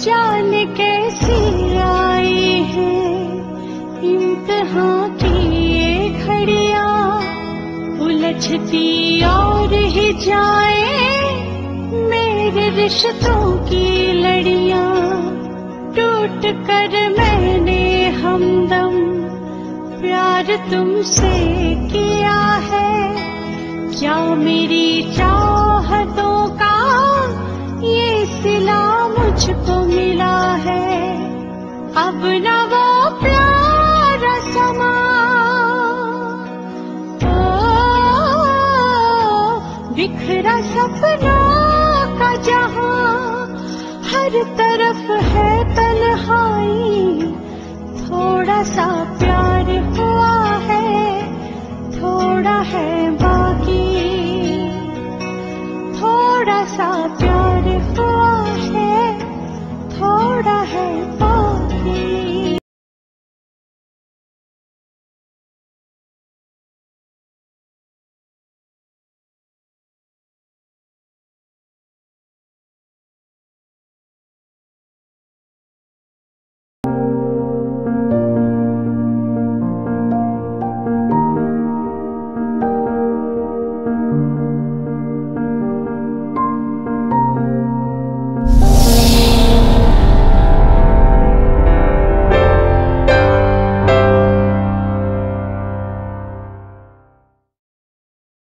जान कैसी आई है? इम्तहा की ये घड़िया उलझती और ही जाए मेरे रिश्तों की लड़िया। टूट कर मैंने हमदम प्यार तुमसे किया है। क्या मेरी चाहतों का मुझको मिला है। अब न वो प्यारा समा। बिखरा सपनों का जहाँ हर तरफ़ है तन्हाई, थोड़ा सा प्यार हुआ है, थोड़ा है बाकी, थोड़ा सा प्यार हुआ है।